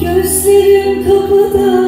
Gözlerim kapıda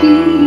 be